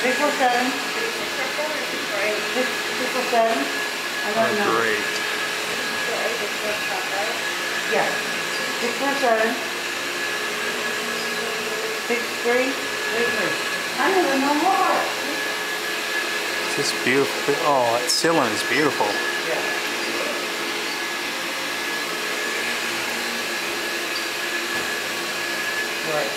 Three four seven. Six six four seven. I don't oh, know. Great. Yeah. Six four seven. Six three three three. I don't even know more. This is beautiful. Oh, that ceiling is beautiful. Yeah. Right.